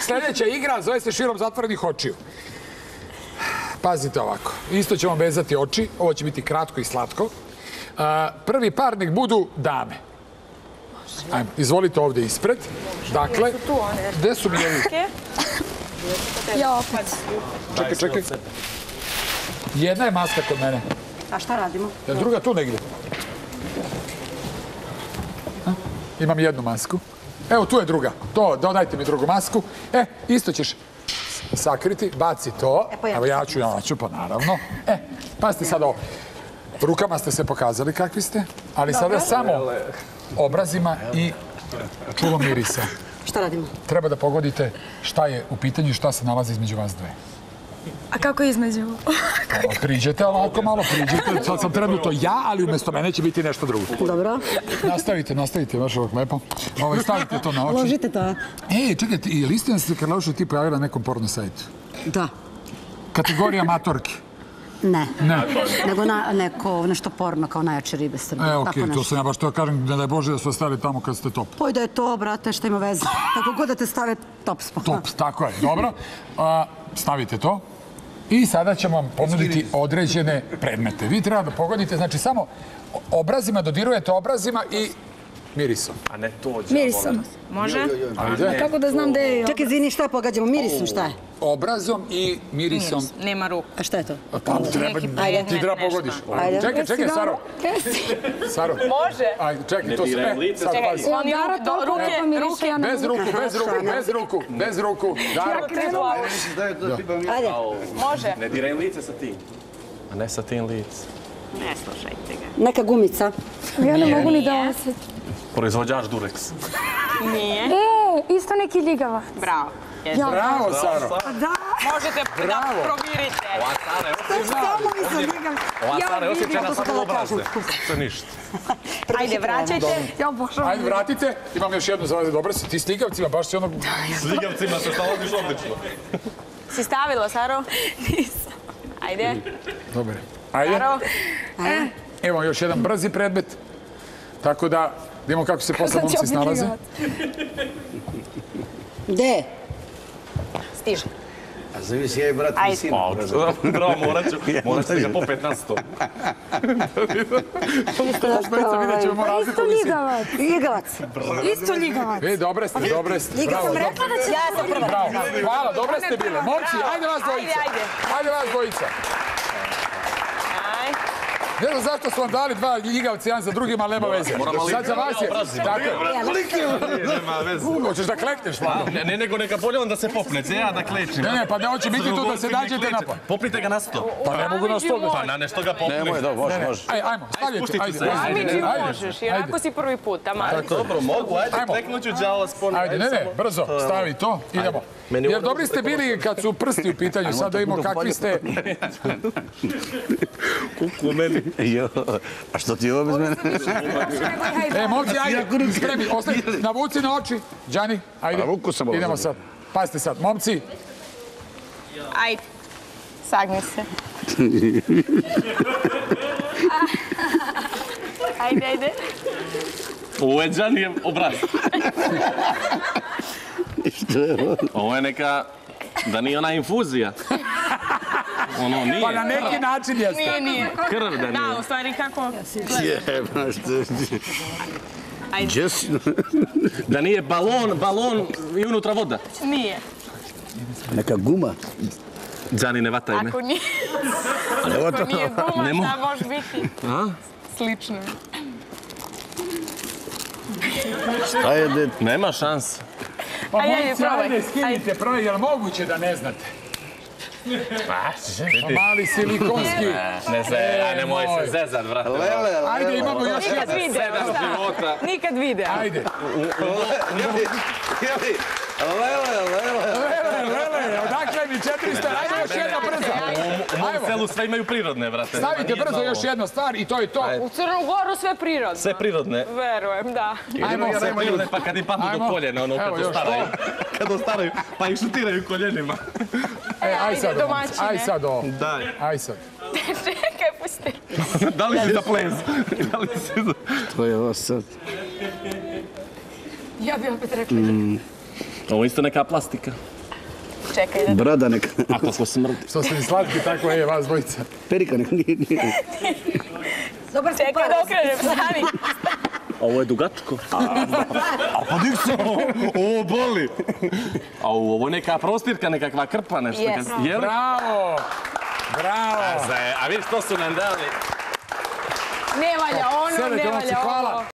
Sljedeća igra zove se širom zatvorenih očiju. Pazite ovako. Isto ćemo vezati oči. Ovo će biti kratko i slatko. A, prvi par nek budu dame. Ajmo, izvolite ovdje ispred. Dakle, gde su mi jevi? Ja opet. Čekaj, čekaj. Jedna je maska kod mene. A šta radimo? Druga tu negdje? Imam jednu masku. Evo, tu je druga. To, dodajte mi drugu masku. E, isto ćeš sakriti, baci to. E, pa ja Evo, ja ću, ja ću, pa naravno. E, pazite sad ovo. Rukama ste se pokazali kakvi ste, ali sada samo obrazima i čulom mirisa. Šta radimo? Treba da pogodite šta je u pitanju i šta se nalazi između vas dve. A kako između? Pa, Priđete ovako malo, priđete. Sad sam trenutno ja, ali umjesto mene će biti nešto drugo. Dobro. Nastavite, nastavite, baš ovako lepo. Ovo, stavite to na oči. Ložite to. E, čekajte, i li istina se Karlauša ti pojavila na nekom porno sajtu? Da. Kategorija amatorki. Ne. Ne. Nego na, neko, nešto porno kao najjače ribe Srbije. E, okej, Tako to sam ja baš to kažem, ne daj Bože da su ostali tamo kad ste top. Poj da je to, brate, šta ima veze. Kako god da te stave, top smo. Top, tako je, dobro. A, stavite to. I sada ćemo vam ponuditi određene predmete. Vi treba da pogodite, znači samo obrazima, dodirujete obrazima i mirisom. A ne tođe. Mirisom. Može? Ajde. Kako da znam gde je? Čekaj, izvini, šta pogađamo? Mirisom, šta je? Obrazom i mirisom. Nema ruku. A šta je to? Pa treba, Ajde, ti treba pogodiš. Ajde. Čekaj, čekaj, Saro. Saro. Može. Ajde, čekaj, to sve. Sad Čekaj, pazi. Dara toliko ruke, ruke. ja ne Bez ruku, bez ruku, bez ruku, bez ruku. Daro. Ajde. Može. Ne diraj lice sa tim. A ne sa tim lice. Ne slušajte ga. Neka gumica. Ja ne mogu ni da osjetim. Proizvođač Durex. Nije. E, isto neki ljigava. Bravo. Ja. Bravo, Saro. Možete da Bravo. provirite. Ova Sara je osjećana. Ova Sara je osjećana samo u obraze. To ništa. Ajde, vraćajte. Ja obožavam. Ajde, vratite. Imam još jednu za vas. Dobro si ti s ligavcima, baš si ono... S ligavcima se snalaziš odlično. Si stavila, Saro? Nisam. Ajde. Dobre. Ajde. Saro. Evo još jedan brzi predmet. Tako da vidimo kako se posle momci snalaze. ligavac. Gde? Stiže. A zavisi ja i brat i Ajde. sin. Bravo, morat ću, morat ću da ga popet na sto. Peca, vidjet ćemo razliku Isto u visini. ljigavac. Ljigavac. Isto ljigavac. E, dobre ste, dobre ste. Liga Bravo, sam rekla da će... Ja sam prva. Bravo. Hvala, dobre ste bile. Momci, ajde vas dvojica. Ajde, Ajde vas dvojica. Ne znam zašto su vam dali dva ljigavca jedan za drugim, ali nema veze. Sad za vas je. Tako veze. Hoćeš da klekneš malo? Ne, ne, nego neka bolje on da se popne, ja da klečim. Ne, ne, pa ne hoće biti tu da se nađete na pa. Popnite ga na sto. Pa ne mogu na sto Pa na nešto ga popne. Nemoj, da, može, može. Aj, ajmo, stavljajte. Ajde, ajde, ajde, možeš, i ajde. onako si prvi put, tamo. Dobro, mogu, ajde, kleknut ću džava spon. Ajde, ne, ne, brzo, stavi to, idemo. Jer ovo dobri ste bili kad su prsti u pitanju, sad da vidimo kakvi ste. Kuku meni. Jo, a što ti je ovo bez mene? E, momci, ajde, spremi, ostavi, navuci na oči. Đani, ajde. Pa, Idemo sad. Pazite sad, momci, Ajde. Sagni se. Ajde, ajde. Ovo je Đanijev obraz. Što je ovo? Ovo je neka, da nije ona infuzija. Ono nije. pa na neki način jeste. Nije, nije. Krv da Da, nije. u stvari kako? Jeba, što je? Ajde. Da nije balon, balon i unutra voda. Nije. Neka guma. Đani ne vataj me. Ako nije, ako nije guma, šta može biti? Slično. Ajde, Nema šanse. Pa probaj. ajde, skinite prvi, je li moguće da ne znate? Pa mali silikonski. Ne se, a nemoj se zezat, brate. lele, Ajde, imamo još Nikad jedan. života. Nikad video. Ajde. Jeli, jeli, lele, lele. Lele, lele, odakle mi 400, ajde još jedna brzo. U mom selu sve imaju prirodne, brate. Stavite brzo još jednu stvar i to je to. U Crnu Goru sve prirodno. Sve prirodne. Verujem, da. Ajmo, Sve prirodne, pa kad im padnu do koljena, ono, kad ostaraju. Kad ostaraju, pa ih šutiraju koljenima. E, aj sad, ovo, domaćine. aj sad ovo. Daj. Aj sad. Čekaj, pusti. Da li si za ples? Da li si za... To je ovo sad. Ja bi opet rekla. Ovo je isto neka plastika. Čekaj da... Brada neka. A kako smrdi. Što ste mi slatki, tako je vas dvojica. Perika neka nije. Dobar Čekaj da okrenem, stani. Ovo je dugačko. A, pa dik se, ovo boli. A ovo je neka prostirka, nekakva krpa, nešto. Yes. Bravo! Bravo! A vidiš, to su nam dali. Ne valja ono, Sebe, ne valja hvala. ovo.